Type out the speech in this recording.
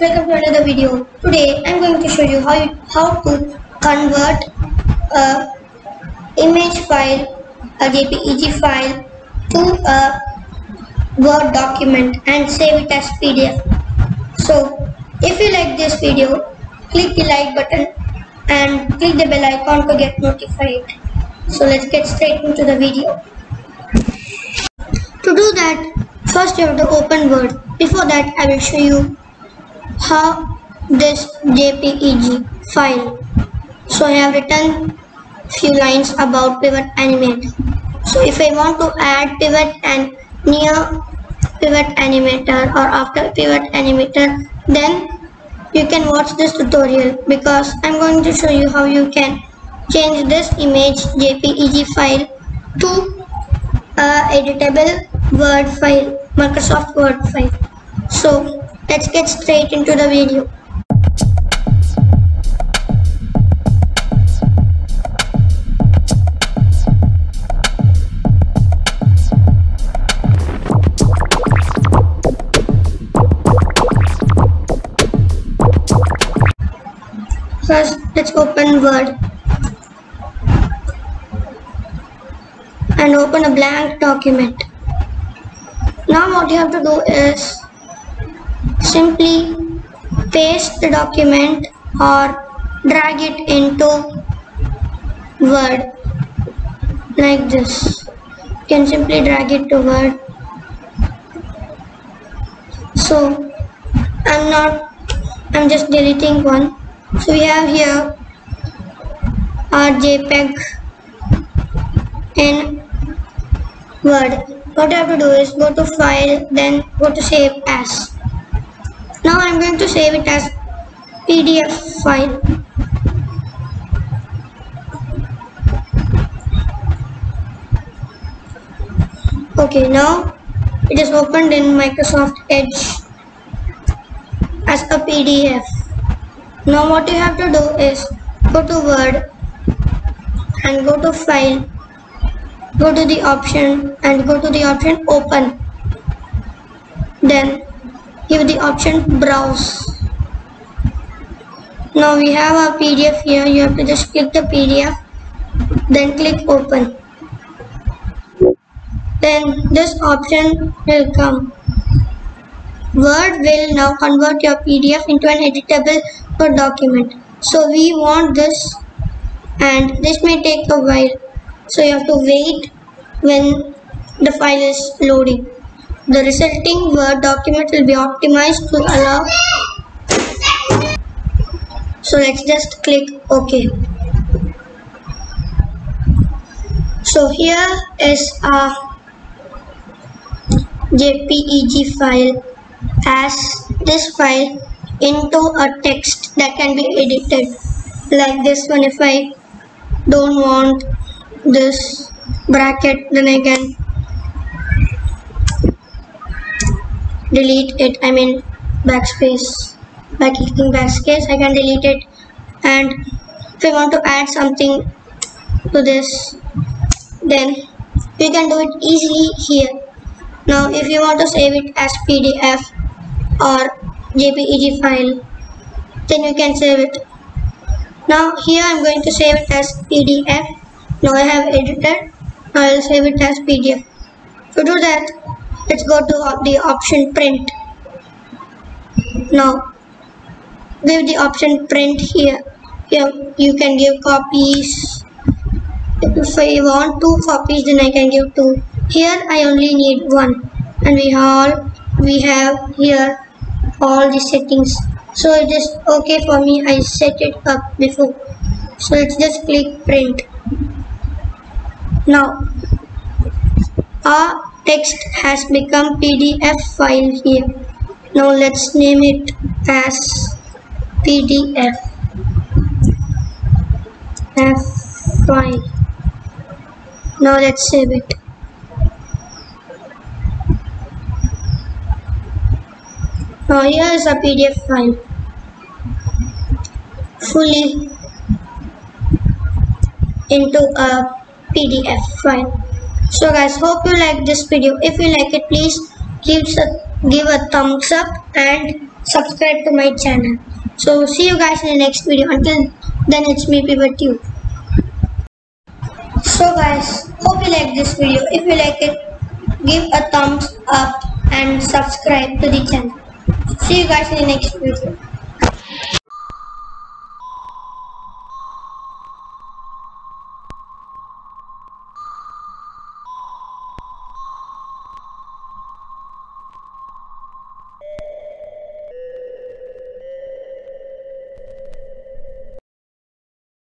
welcome to another video. Today I'm going to show you how you, how to convert a image file, a JPEG file to a Word document and save it as PDF. So if you like this video, click the like button and click the bell icon to get notified. So let's get straight into the video. To do that, first you have to open Word. Before that, I will show you how this JPEG file. So I have written few lines about pivot animate. So if I want to add pivot and near pivot animator or after pivot animator, then you can watch this tutorial because I'm going to show you how you can change this image JPEG file to a editable Word file, Microsoft Word file. So let's get straight into the video. First, let's open Word and open a blank document. Now what you have to do is simply paste the document or drag it into Word like this. You can simply drag it to Word. So I'm not, I'm just deleting one. So we have here our JPEG in Word. What I have to do is go to file then go to save as. Now I'm going to save it as PDF file. Okay now it is opened in Microsoft Edge as a PDF. Now what you have to do is go to Word and go to File, go to the option and go to the option Open. Then give the option Browse. Now we have our PDF here, you have to just click the PDF, then click Open. Then this option will come. Word will now convert your PDF into an editable Word document. So we want this and this may take a while. So you have to wait when the file is loading. The resulting Word document will be optimized to allow. So let's just click OK. So here is our JPEG file as this file into a text that can be edited like this one if I don't want this bracket then I can delete it I mean backspace by clicking backspace I can delete it. And if I want to add something to this then you can do it easily here. Now if you want to save it as PDF or JPEG file then you can save it. Now here I'm going to save it as PDF now I have edited. I'll save it as PDF to do that let's go to the option print. Now give the option print here. Here you can give copies. If I want two copies then I can give two. Here I only need one. And we all we have here all the settings. So it is okay for me. I set it up before. So let's just click print. Now our text has become PDF file here. Now let's name it as PDF F. File. Now let's save it. Now here is a PDF file. Fully into a PDF file. So guys hope you like this video. If you like it please give a, give a thumbs up and subscribe to my channel. So see you guys in the next video. Until then it's me Pivot you. So guys, hope you like this video. If you like it, give a thumbs up and subscribe to the channel. See you guys in the next video.